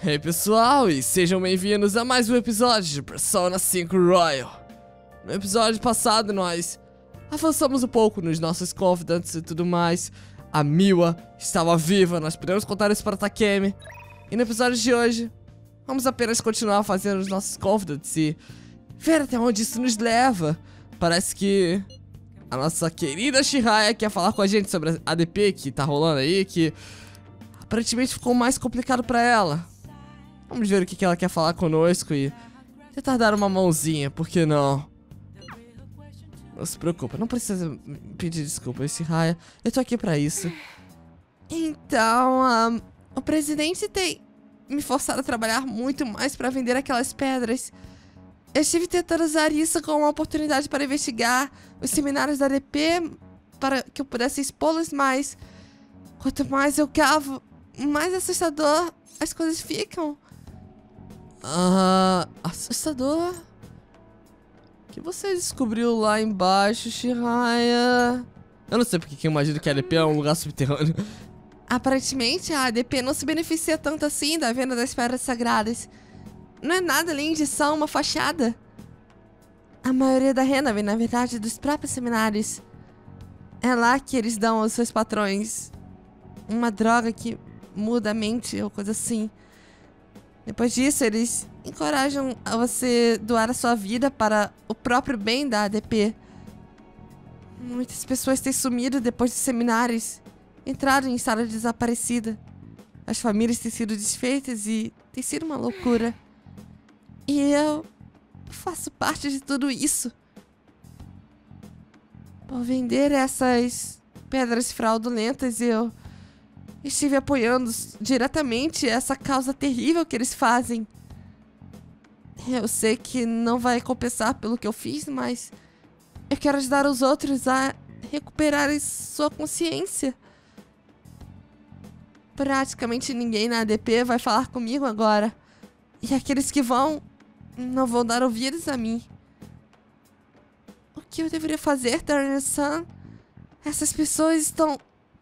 Hey pessoal, e sejam bem-vindos a mais um episódio de Persona 5 Royal. No episódio passado nós avançamos um pouco nos nossos confidants e tudo mais. A Miwa estava viva, nós podemos contar isso para Takemi. E no episódio de hoje, vamos apenas continuar fazendo os nossos confidants e ver até onde isso nos leva. Parece que a nossa querida Shiraya quer falar com a gente sobre a ADP que tá rolando aí, que aparentemente ficou mais complicado para ela. Vamos ver o que, ela quer falar conosco e tentar dar uma mãozinha, por que não? Não se preocupa, não precisa pedir desculpa, esse raia. Eu tô aqui pra isso. Então, um, o presidente tem me forçado a trabalhar muito mais pra vender aquelas pedras. Eu estive tentando usar isso como uma oportunidade para investigar os seminários da DP para que eu pudesse expô-los mais. Quanto mais eu cavo, mais assustador as coisas ficam. Ah, assustador. O que você descobriu lá embaixo, Shiraya? Eu não sei porque que eu imagino que a ADP é um lugar subterrâneo. Aparentemente, a ADP não se beneficia tanto assim da venda das pedras sagradas. Não é nada além de só uma fachada. A maioria da renda vem, na verdade, dos próprios seminários. É lá que eles dão aos seus patrões uma droga que muda a mente ou coisa assim. Depois disso, eles encorajam a você doar a sua vida para o próprio bem da ADP. Muitas pessoas têm sumido depois dos seminários, entrado em estado desaparecida. As famílias têm sido desfeitas e tem sido uma loucura. E eu faço parte de tudo isso. Por vender essas pedras fraudulentas, eu estive apoiando diretamente essa causa terrível que eles fazem. Eu sei que não vai compensar pelo que eu fiz, mas eu quero ajudar os outros a recuperarem sua consciência. Praticamente ninguém na ADP vai falar comigo agora. E aqueles que vão, não vão dar ouvidos a mim. O que eu deveria fazer, Darren-san? Essas pessoas estão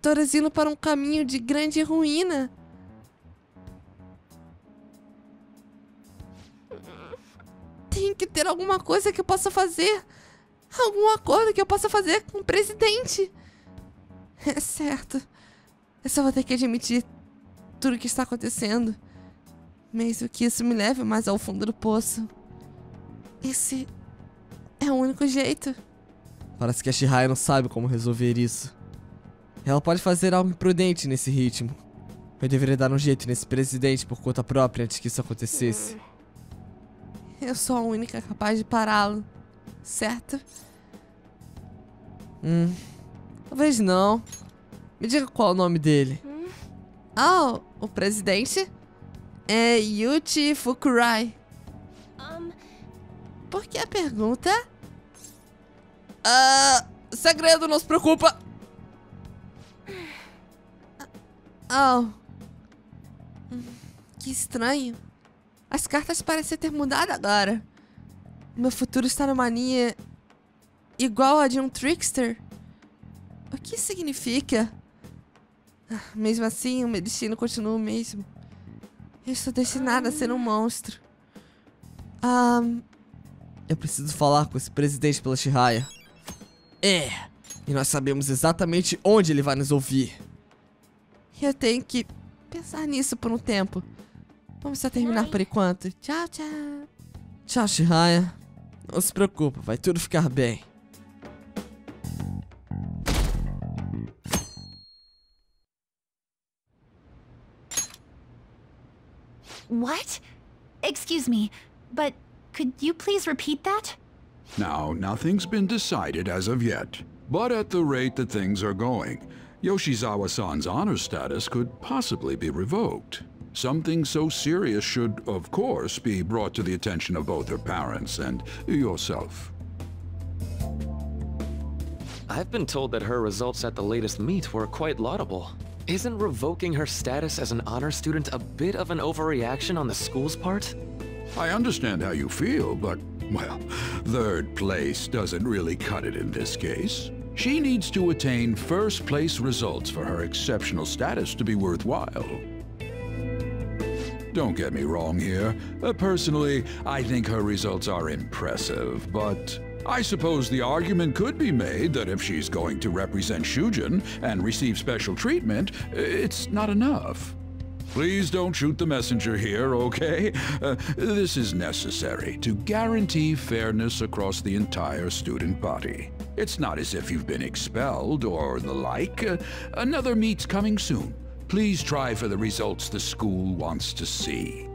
todas indo para um caminho de grande ruína. Tem que ter alguma coisa que eu possa fazer. Algum acordo que eu possa fazer com o presidente. É certo. Eu só vou ter que admitir tudo o que está acontecendo. Mesmo que isso me leve mais ao fundo do poço. Esse é o único jeito. Parece que a Shihaya não sabe como resolver isso. Ela pode fazer algo imprudente nesse ritmo. Eu deveria dar um jeito nesse presidente por conta própria antes que isso acontecesse. Eu sou a única capaz de pará-lo, certo? Hum. Talvez não. Me diga qual é o nome dele. Oh, o presidente é Yuchi Fukurai. Um, Por que a pergunta? Ah, segredo, não se preocupa. Oh. Que estranho. As cartas parecem ter mudado agora. Meu futuro está numa linha igual a de um trickster. O que significa? Ah, Mesmo assim, o meu destino continua o mesmo. Eu estou destinada a ser um monstro. Ahn. Eu preciso falar com esse presidente pela Shihaya. É, e nós sabemos exatamente onde ele vai nos ouvir. Eu tenho que pensar nisso por um tempo. Vamos só terminar por enquanto. Tchau, tchau. Tchau, Shihaya. Não se preocupa, vai tudo ficar bem. what? Excuse me, but could you please repeat that? Now, nothing's been decided as of yet, but at the rate that things are going, Yoshizawa-san's honor status could possibly be revoked. Something so serious should, of course, be brought to the attention of both her parents and yourself. I've been told that her results at the latest meet were quite laudable. Isn't revoking her status as an honor student a bit of an overreaction on the school's part? I understand how you feel, but, well, third place doesn't really cut it in this case. She needs to attain first place results for her exceptional status to be worthwhile. Don't get me wrong here. Uh, personally, I think her results are impressive, but I suppose the argument could be made that if she's going to represent Shujin and receive special treatment, it's not enough. Please don't shoot the messenger here, okay? Uh, this is necessary to guarantee fairness across the entire student body. It's not as if you've been expelled or the like. Uh, another meet's coming soon. Please try for the results the school wants to see.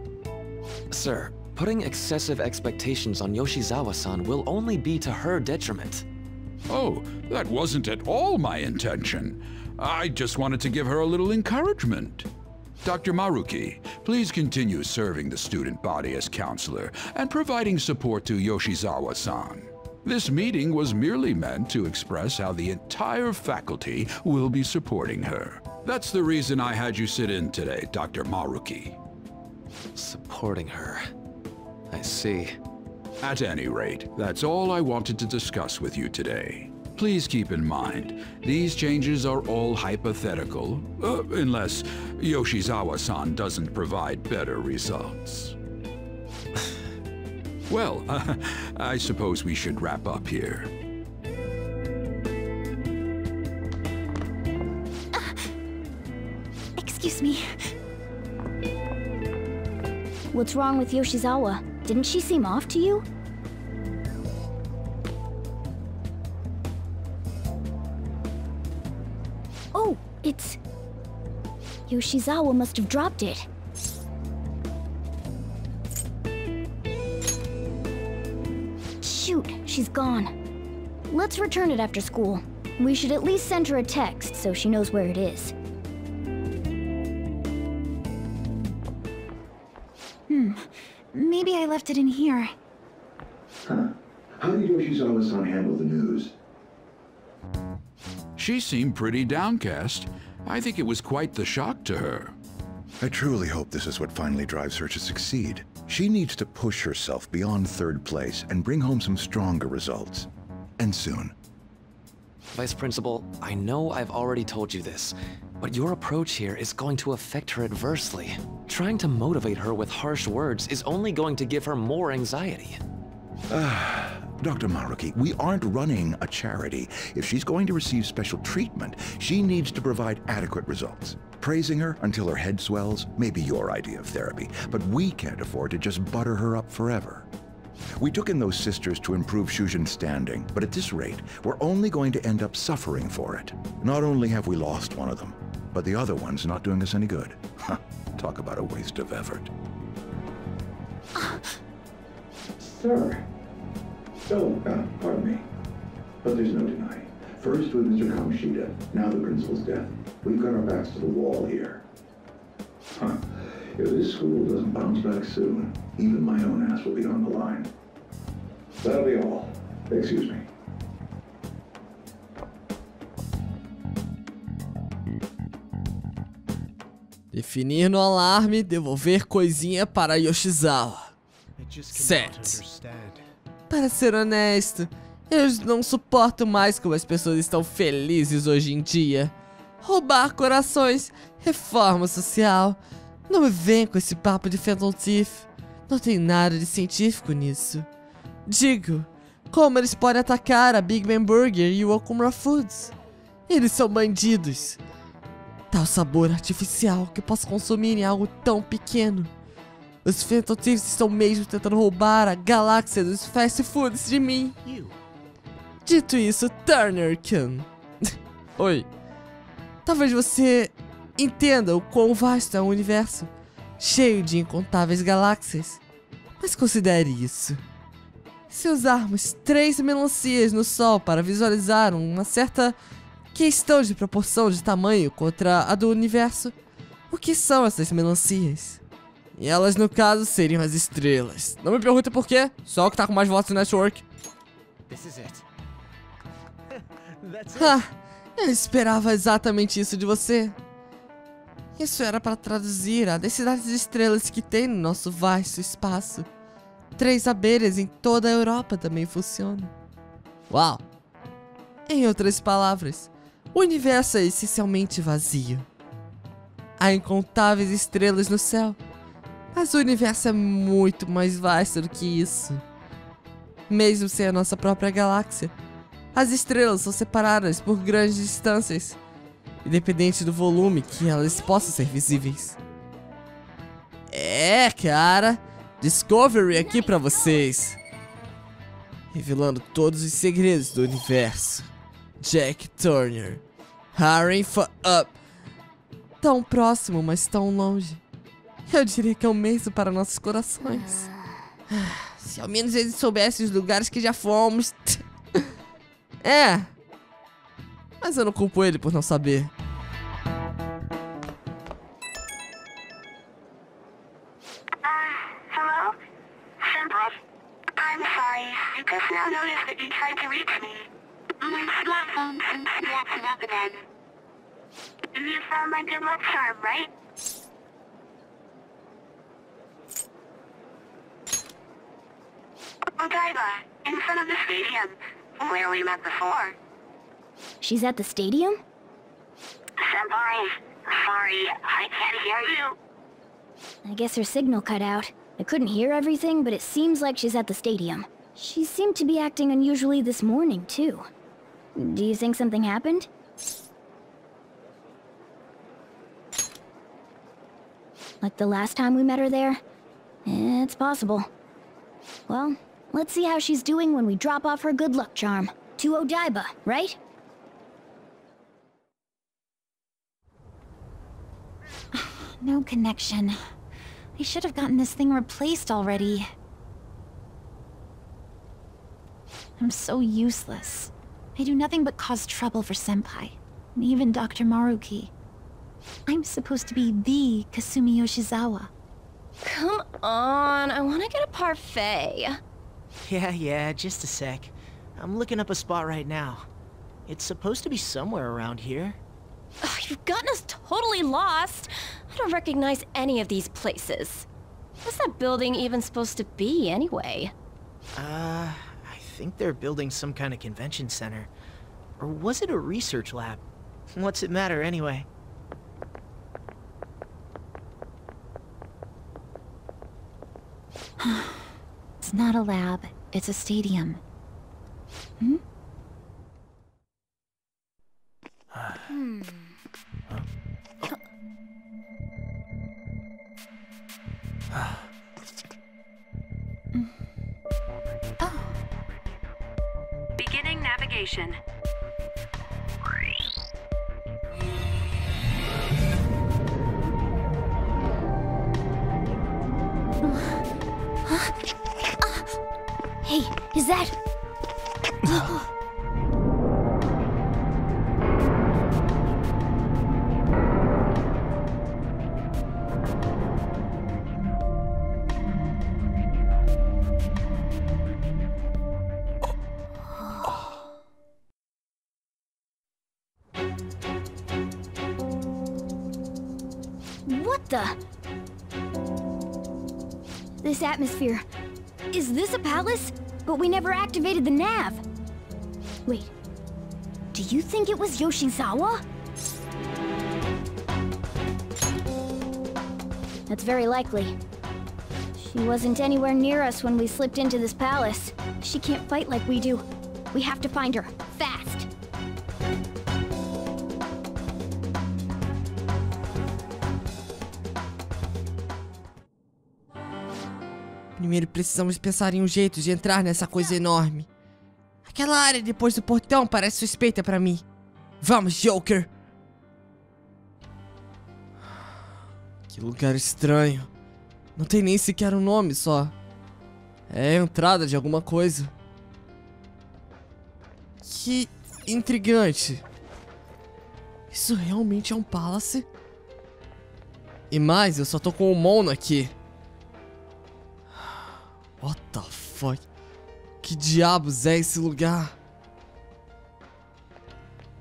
Sir, putting excessive expectations on Yoshizawa-san will only be to her detriment. Oh, that wasn't at all my intention. I just wanted to give her a little encouragement. Dr. Maruki, please continue serving the student body as counselor and providing support to Yoshizawa-san. This meeting was merely meant to express how the entire faculty will be supporting her. That's the reason I had you sit in today, Dr. Maruki. Supporting her. I see. At any rate, that's all I wanted to discuss with you today. Please keep in mind, these changes are all hypothetical, uh, unless Yoshizawa-san doesn't provide better results. well, uh, I suppose we should wrap up here. Uh, excuse me. What's wrong with Yoshizawa? Didn't she seem off to you? Oh, it's... Yoshizawa must have dropped it. She's gone. Let's return it after school. We should at least send her a text so she knows where it is. Hmm. Maybe I left it in here. Huh. How do you know she's did Yoshizawa-san handle the news? She seemed pretty downcast. I think it was quite the shock to her. I truly hope this is what finally drives her to succeed. She needs to push herself beyond third place and bring home some stronger results. And soon. Vice Principal, I know I've already told you this, but your approach here is going to affect her adversely. Trying to motivate her with harsh words is only going to give her more anxiety. Dr. Maruki, we aren't running a charity. If she's going to receive special treatment, she needs to provide adequate results. Praising her until her head swells may be your idea of therapy, but we can't afford to just butter her up forever. We took in those sisters to improve Shujin's standing, but at this rate, we're only going to end up suffering for it. Not only have we lost one of them, but the other one's not doing us any good. Talk about a waste of effort. Sir. So, uh, pardon me. But there's no denying. First with Mr. Kamoshida, now the principal's death. We've got our backs to the wall here. Huh. If this school doesn't bounce back soon, even my own ass will be on the line. That'll be all. Excuse me. Definir no alarme, devolver coisinha para Yoshizawa. Certo. Para ser honesto, eu não suporto mais como as pessoas estão felizes hoje em dia. Roubar corações, reforma social. Não me vem com esse papo de Phantom Thief. Não tem nada de científico nisso. Digo, como eles podem atacar a Big Man Burger e o Okumura Foods? Eles são bandidos. Tal sabor artificial que posso consumir em algo tão pequeno. Os Phantom Thieves estão mesmo tentando roubar a galáxia dos fast foods de mim. Dito isso, Turner Kun. Oi. Talvez você entenda o quão vasto é o universo, cheio de incontáveis galáxias. Mas considere isso. Se usarmos três melancias no Sol para visualizar uma certa questão de proporção de tamanho contra a do universo, o que são essas melancias? E elas, no caso, seriam as estrelas. Não me pergunta por quê, só o que tá com mais votos no network. Ha, eu esperava exatamente isso de você. Isso era para traduzir a densidade de estrelas que tem no nosso vasto espaço. Três abelhas em toda a Europa também funcionam. Uau! Em outras palavras, o universo é essencialmente vazio. Há incontáveis estrelas no céu, Mas o universo é muito mais vasto do que isso. Mesmo sem a nossa própria galáxia, as estrelas são separadas por grandes distâncias, independente do volume que elas possam ser visíveis. É, cara, Discovery aqui pra vocês. Revelando todos os segredos do universo. Jack Turner. Hurrying for up. Tão próximo, mas tão longe. Eu diria que é o mesmo para nossos corações. Ah, Se ao menos eles soubessem os lugares que já fomos. É. Mas eu não culpo ele por não saber. She's at the stadium? Senpai, sorry, I can't hear you. I guess her signal cut out. I couldn't hear everything, but it seems like she's at the stadium. She seemed to be acting unusually this morning, too. Do you think something happened? Like the last time we met her there? Eh, it's possible. Well, let's see how she's doing when we drop off her good luck charm. To Odaiba, right? No connection. I should have gotten this thing replaced already. I'm so useless. I do nothing but cause trouble for Senpai. And even Dr. Maruki. I'm supposed to be the Kasumi Yoshizawa. Come on, I want to get a parfait. Yeah, yeah, just a sec. I'm looking up a spot right now. It's supposed to be somewhere around here. Ugh, you've gotten us totally lost. I don't recognize any of these places. What's that building even supposed to be, anyway? Uh, I think they're building some kind of convention center. Or was it a research lab? What's it matter anyway? It's not a lab, it's a stadium. Hmm? Beginning Hey, is that... What the? This atmosphere. Is this a palace? But we never activated the nav. Wait. Do you think it was Yoshizawa? That's very likely. She wasn't anywhere near us when we slipped into this palace. She can't fight like we do. We have to find her, Primeiro precisamos pensar em um jeito de entrar nessa coisa enorme. Aquela área depois do portão parece suspeita pra mim. Vamos, Joker! Que lugar estranho. Não tem nem sequer um nome só. É a entrada de alguma coisa. Que intrigante. Isso realmente é um palace? E mais, eu só tô com o Mono aqui. What the fuck? Que diabos é esse lugar?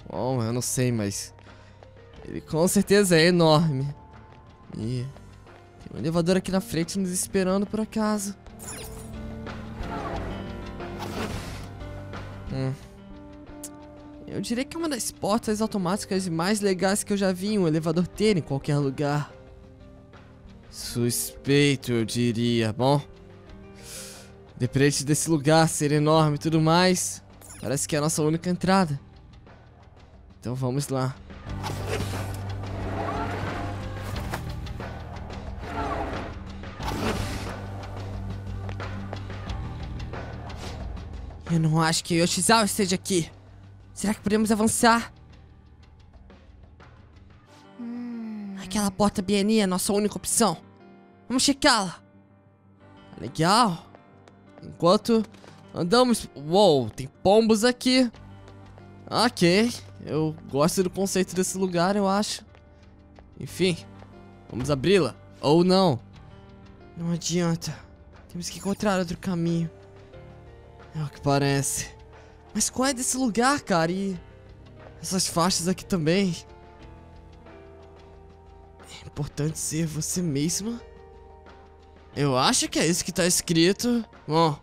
Bom, eu não sei, mas... Ele com certeza é enorme. E... Tem um elevador aqui na frente nos esperando por acaso. Hum. Eu diria que é uma das portas automáticas mais legais que eu já vi um elevador ter em qualquer lugar. Suspeito, eu diria. Bom, depende desse lugar ser enorme e tudo mais, parece que é a nossa única entrada. Então vamos lá. Eu não acho que Yoshizawa esteja aqui. Será que podemos avançar? Aquela porta BNI é a nossa única opção. Vamos checá-la. Legal. Enquanto andamos... Uou, tem pombos aqui. Ok. Eu gosto do conceito desse lugar, eu acho. Enfim, vamos abri-la. Ou não. Não adianta. Temos que encontrar outro caminho. É o que parece. Mas qual é desse lugar, cara? E essas faixas aqui também. É importante ser você mesma. Eu acho que é isso que tá escrito. Bom.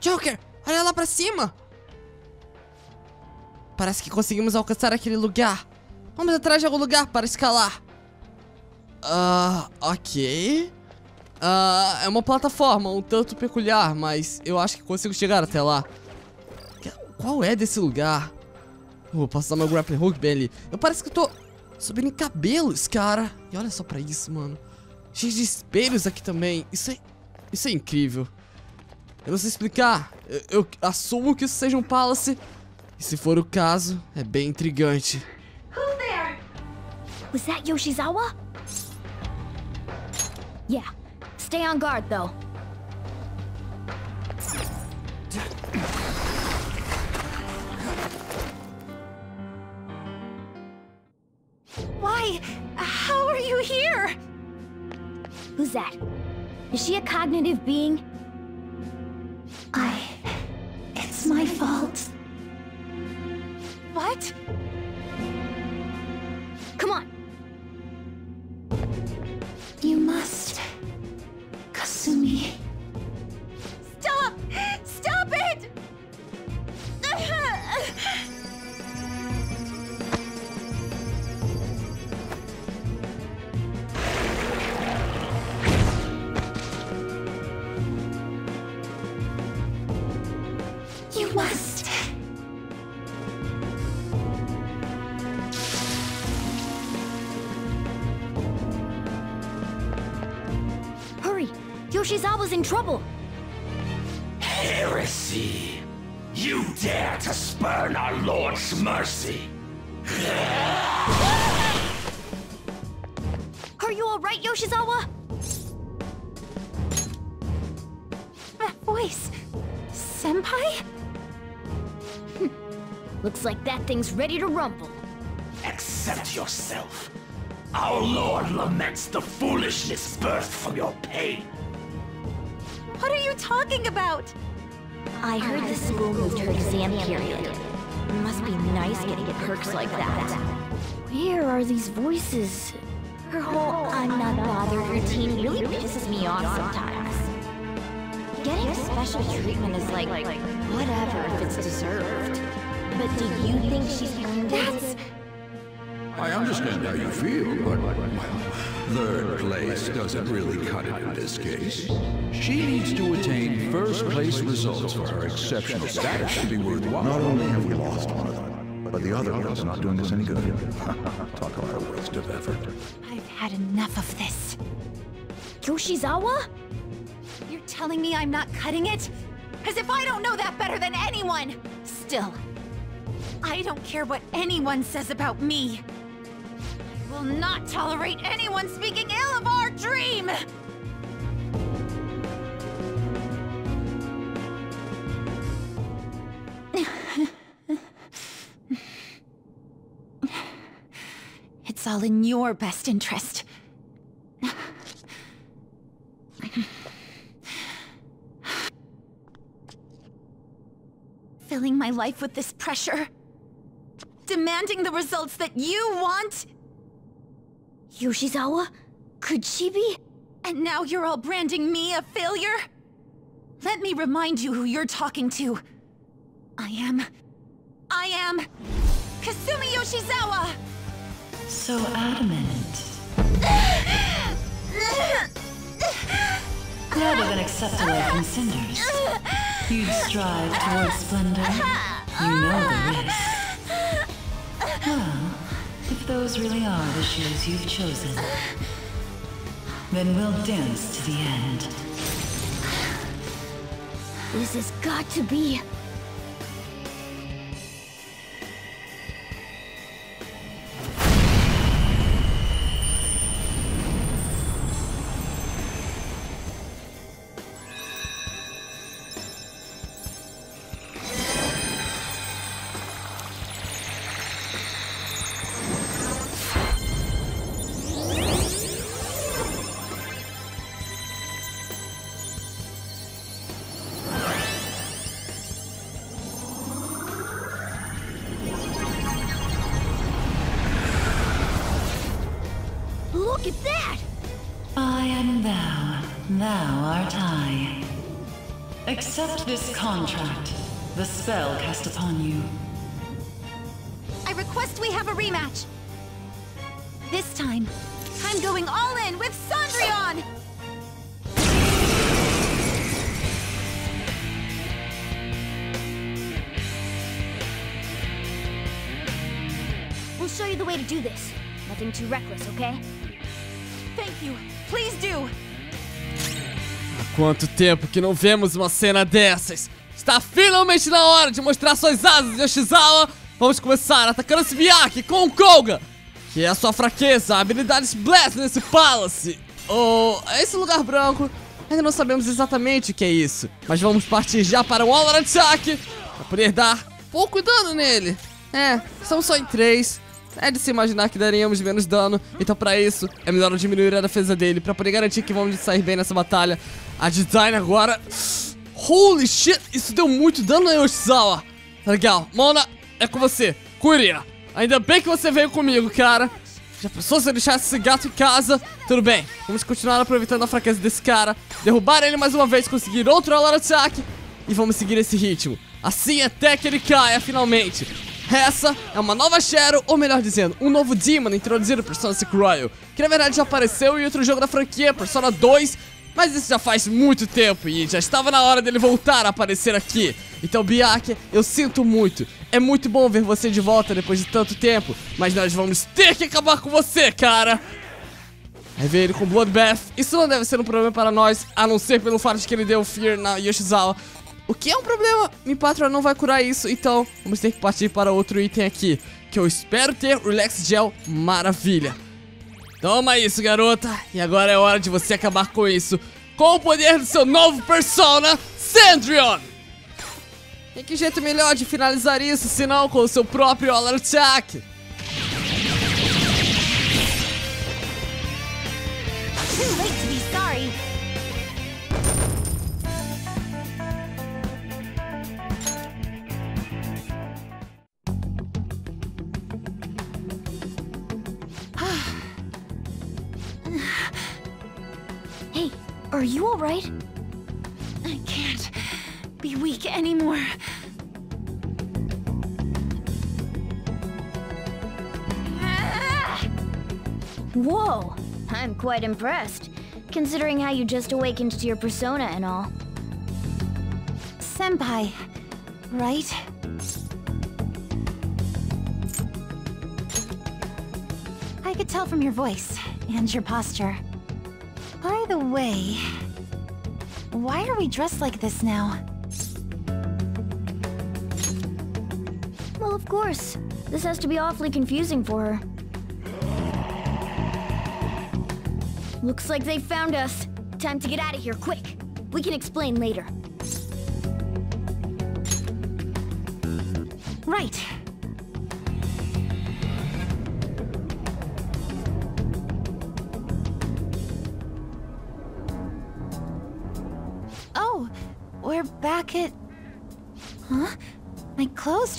Joker, olha lá pra cima. Parece que conseguimos alcançar aquele lugar. Vamos atrás de algum lugar para escalar. Ah, ok. Ah, é uma plataforma um tanto peculiar, mas eu acho que consigo chegar até lá. Qual é desse lugar? Oh, posso usar meu grappling hook bem ali. Eu parece que eu tô subindo em cabelos, cara. E olha só pra isso, mano. Cheio de espelhos aqui também. Isso é, isso é incrível. Eu não sei explicar. Eu, eu assumo que isso seja um palace. E se for o caso, é bem intrigante. Who's there? Was that Yoshizawa? Yeah. Stay on guard, though. Why? How are you here? Who's that? Is she a cognitive being? Yoshizawa's in trouble! Heresy! You dare to spurn our Lord's mercy! Are you alright, Yoshizawa? That voice... Senpai? Hmm. Looks like that thing's ready to rumble. Accept yourself. Our Lord laments the foolishness birthed from your pain. What are you talking about? I heard the school moved her exam period. Must be nice getting perks like that. Where are these voices? Her whole I'm not bothered routine really pisses me off sometimes. Getting special treatment is like, whatever if it's deserved. But do you think she's it? I understand how you feel, but, well, third place doesn't really cut it in this case. She needs to attain first place results for her exceptional status to be worthwhile. Not only have we lost one of them, but the other one's not doing us any good. Talk about a waste of effort. I've had enough of this. Yoshizawa? You're telling me I'm not cutting it? As if I don't know that better than anyone! Still, I don't care what anyone says about me. Will not tolerate anyone speaking ill of our dream! It's all in your best interest. Filling my life with this pressure. Demanding the results that you want. Yoshizawa? Could she be? And now you're all branding me a failure? Let me remind you who you're talking to. I am... I am... Kasumi Yoshizawa! So adamant. Rather than accept a life in cinders, you'd strive towards splendor. You know the risks. Well, if those really are the shoes you've chosen, then we'll dance to the end. This has got to be. Accept this contract, the spell cast upon you. I request we have a rematch. This time, I'm going all in with Cendrillon! We'll show you the way to do this. Nothing too reckless, okay? Thank you. Please do. Quanto tempo que não vemos uma cena dessas? Está finalmente na hora de mostrar suas asas, Yoshizawa! Vamos começar atacando esse Miyake com o Koga! Que é a sua fraqueza, a habilidade Blast nesse Palace! Ou esse lugar branco? Ainda não sabemos exatamente o que é isso, mas vamos partir já para o All Attack para poder dar pouco dano nele. É, estamos só em três. É de se imaginar que daríamos menos dano, então pra isso é melhor diminuir a defesa dele pra poder garantir que vamos sair bem nessa batalha. A design agora... Holy shit, isso deu muito dano na Yoshizawa. Legal, Mona, é com você. Kurira, ainda bem que você veio comigo, cara. Já pensou se eu deixasse esse gato em casa? Tudo bem, vamos continuar aproveitando a fraqueza desse cara, derrubar ele mais uma vez, conseguir outro Alar Attack e vamos seguir esse ritmo. Assim até que ele caia finalmente. Essa é uma nova Shadow, ou melhor dizendo, um novo Demon introduzido por 5 Royal, que na verdade já apareceu em outro jogo da franquia, Persona 2, mas isso já faz muito tempo e já estava na hora dele voltar a aparecer aqui. Então, Byakuya, eu sinto muito. É muito bom ver você de volta depois de tanto tempo, mas nós vamos ter que acabar com você, cara! Aí vem ele com Bloodbath. Isso não deve ser um problema para nós, a não ser pelo fato de que ele deu Fear na Yoshizawa. O que é um problema? Minha patroa não vai curar isso, então vamos ter que partir para outro item aqui. Que eu espero ter Relax Gel maravilha. Toma isso, garota. E agora é hora de você acabar com isso. Com o poder do seu novo Persona, Cendrillon. E que jeito melhor de finalizar isso, senão com o seu próprio All Attack. Are you alright? I can't be weak anymore. Whoa, I'm quite impressed, considering how you just awakened to your persona and all. Senpai, right? I could tell from your voice and your posture. By the way, why are we dressed like this now? Well, of course. This has to be awfully confusing for her. Looks like they found us. Time to get out of here, quick. We can explain later. Right.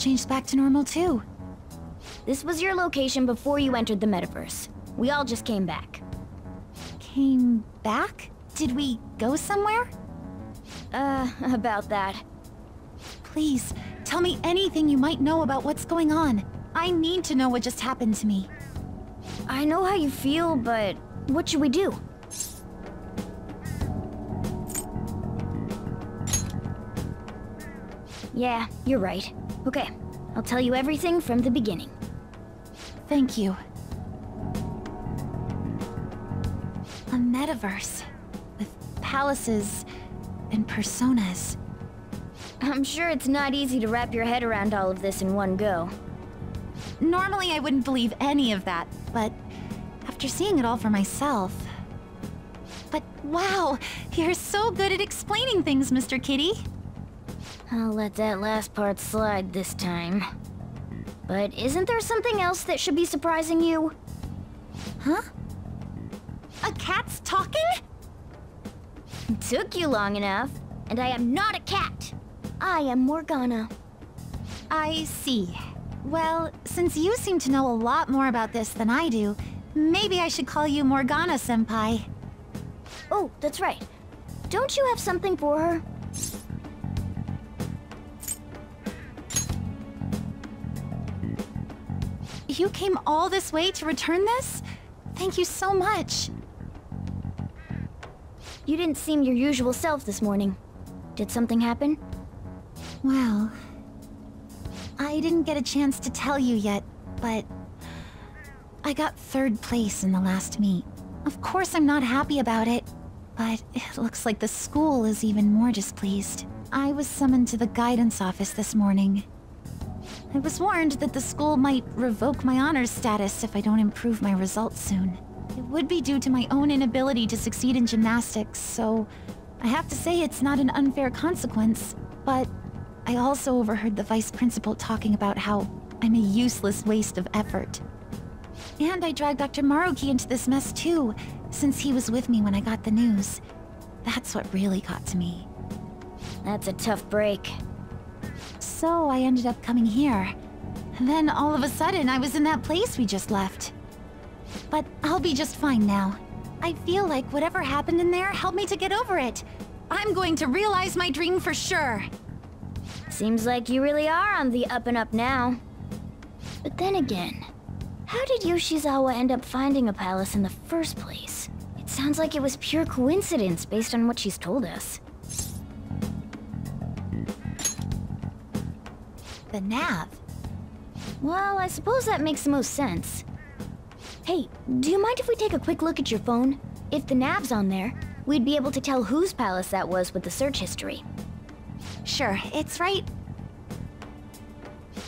changed back to normal too. This was your location before you entered the metaverse. We all just came back. Came back? Did we go somewhere? Uh, about that. Please, tell me anything you might know about what's going on. I need to know what just happened to me. I know how you feel, but what should we do? Yeah, you're right. Okay, I'll tell you everything from the beginning. Thank you. A metaverse with palaces and personas. I'm sure it's not easy to wrap your head around all of this in one go. Normally, I wouldn't believe any of that, but after seeing it all for myself. But wow, you're so good at explaining things, Mr. Kitty. I'll let that last part slide this time. But isn't there something else that should be surprising you? Huh? A cat's talking? Took you long enough. And I am not a cat. I am Morgana. I see. Well, since you seem to know a lot more about this than I do, maybe I should call you Morgana Senpai. Oh, that's right. Don't you have something for her? You came all this way to return this? Thank you so much. You didn't seem your usual self this morning. Did something happen? Well, I didn't get a chance to tell you yet, but I got third place in the last meet. Of course I'm not happy about it, but it looks like the school is even more displeased. I was summoned to the guidance office this morning. I was warned that the school might revoke my honors status if I don't improve my results soon. It would be due to my own inability to succeed in gymnastics, so I have to say it's not an unfair consequence, but I also overheard the vice principal talking about how I'm a useless waste of effort. And I dragged Dr. Maruki into this mess too, since he was with me when I got the news. That's what really got to me. That's a tough break. So I ended up coming here. Then all of a sudden, I was in that place we just left. But I'll be just fine now. I feel like whatever happened in there helped me to get over it. I'm going to realize my dream for sure. Seems like you really are on the up and up now. But then again, how did Yoshizawa end up finding a palace in the first place? It sounds like it was pure coincidence based on what she's told us. The nav? Well, I suppose that makes the most sense. Hey, do you mind if we take a quick look at your phone? If the nav's on there, we'd be able to tell whose palace that was with the search history. Sure, it's right...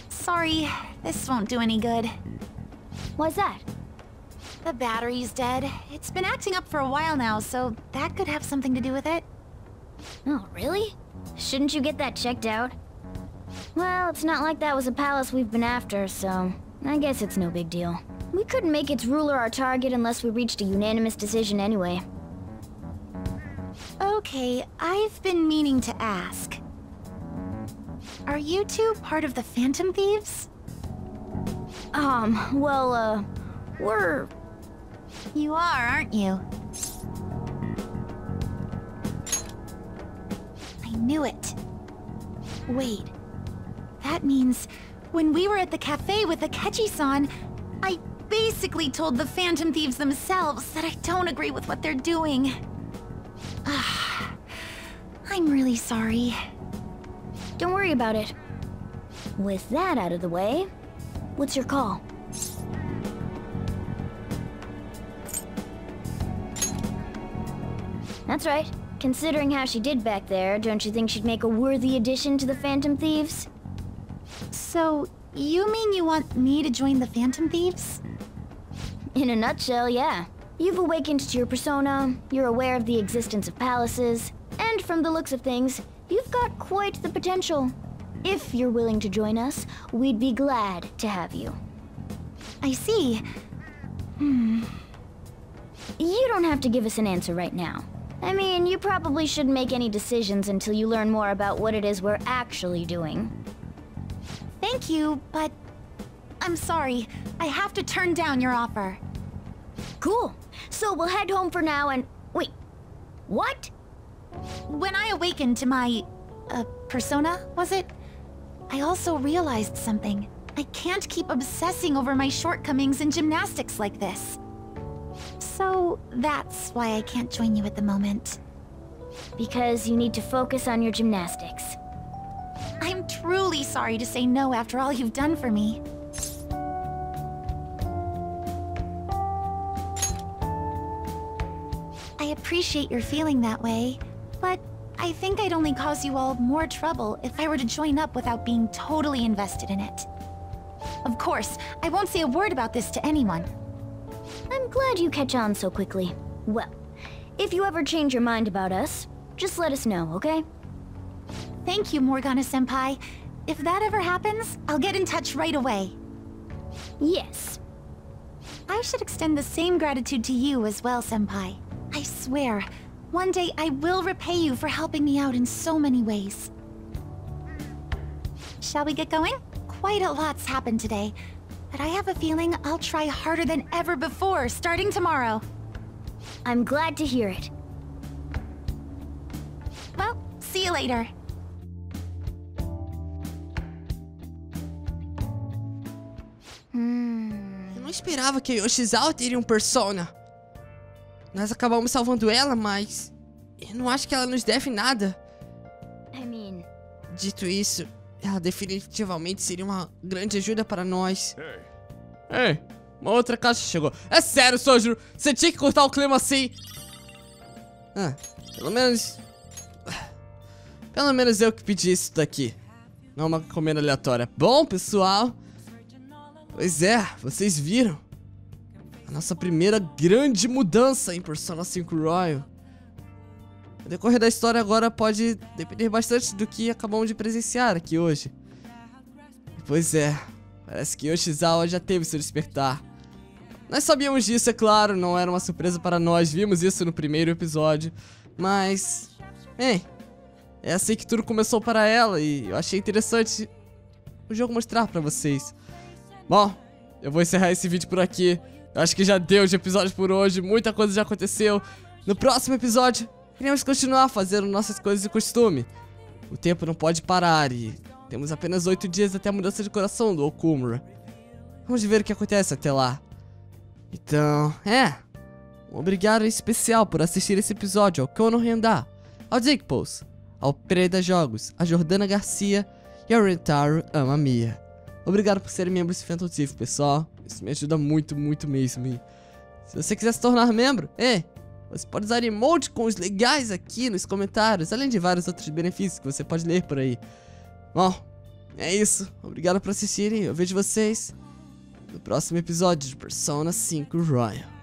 Sorry, this won't do any good. Why's that? The battery's dead. It's been acting up for a while now, so that could have something to do with it. Oh, really? Shouldn't you get that checked out? Well, it's not like that was a palace we've been after, so I guess it's no big deal. We couldn't make its ruler our target unless we reached a unanimous decision anyway. Okay, I've been meaning to ask. Are you two part of the Phantom Thieves? Um, well, uh, we're... You are, aren't you? I knew it. Wait. That means when we were at the cafe with Akechi-san, I basically told the Phantom Thieves themselves that I don't agree with what they're doing. I'm really sorry. Don't worry about it. With that out of the way, what's your call? That's right. Considering how she did back there, don't you think she'd make a worthy addition to the Phantom Thieves? So, you mean you want me to join the Phantom Thieves? In a nutshell, yeah. You've awakened to your persona, you're aware of the existence of palaces, and from the looks of things, you've got quite the potential. If you're willing to join us, we'd be glad to have you. I see. Hmm. You don't have to give us an answer right now. I mean, you probably shouldn't make any decisions until you learn more about what it is we're actually doing. Thank you, but I'm sorry. I have to turn down your offer. Cool. So we'll head home for now and... Wait. What? When I awakened to my... Uh, persona, was it? I also realized something. I can't keep obsessing over my shortcomings in gymnastics like this. So that's why I can't join you at the moment. Because you need to focus on your gymnastics. I'm truly sorry to say no after all you've done for me. I appreciate your feeling that way, but I think I'd only cause you all more trouble if I were to join up without being totally invested in it. Of course, I won't say a word about this to anyone. I'm glad you catch on so quickly. Well, if you ever change your mind about us, just let us know, okay? Thank you, Morgana-senpai. If that ever happens, I'll get in touch right away. Yes. I should extend the same gratitude to you as well, Senpai. I swear, one day I will repay you for helping me out in so many ways. Shall we get going? Quite a lot's happened today, but I have a feeling I'll try harder than ever before starting tomorrow. I'm glad to hear it. Well, see you later. Esperava que a Yoshizawa teria um Persona. Nós acabamos salvando ela, mas... Eu não acho que ela nos deve nada. I mean... Dito isso, ela definitivamente seria uma grande ajuda para nós. Ei, Ei uma outra caixa chegou. É sério, Sojuro, você tinha que cortar o clima assim. Ah, pelo menos... Pelo menos eu que pedi isso daqui. Não uma comenda aleatória. Bom, pessoal... Pois é, vocês viram. A nossa primeira grande mudança em Persona 5 Royal. O decorrer da história agora pode depender bastante do que acabamos de presenciar aqui hoje. Pois é, parece que Yoshizawa já teve seu despertar. Nós sabíamos disso, é claro, não era uma surpresa para nós, vimos isso no primeiro episódio. Mas, bem, é assim que tudo começou para ela e eu achei interessante o jogo mostrar para vocês. Bom, eu vou encerrar esse vídeo por aqui. Eu acho que já deu de episódio por hoje, muita coisa já aconteceu. No próximo episódio, iremos continuar fazendo nossas coisas de costume. O tempo não pode parar e temos apenas oito dias até a mudança de coração do Okumura. Vamos ver o que acontece até lá. Então, é. Um obrigado especial por assistir esse episódio ao Kono Renda, ao Dickpulse, ao Pereira Jogos, a Jordana Garcia e ao Rentaro Amamia. Obrigado por serem membros Thief, pessoal. Isso me ajuda muito, muito mesmo. Se você quiser se tornar membro, é, você pode usar emoticons legais aqui nos comentários, além de vários outros benefícios que você pode ler por aí. Bom, é isso. Obrigado por assistirem. Eu vejo vocês no próximo episódio de Persona 5 Royal.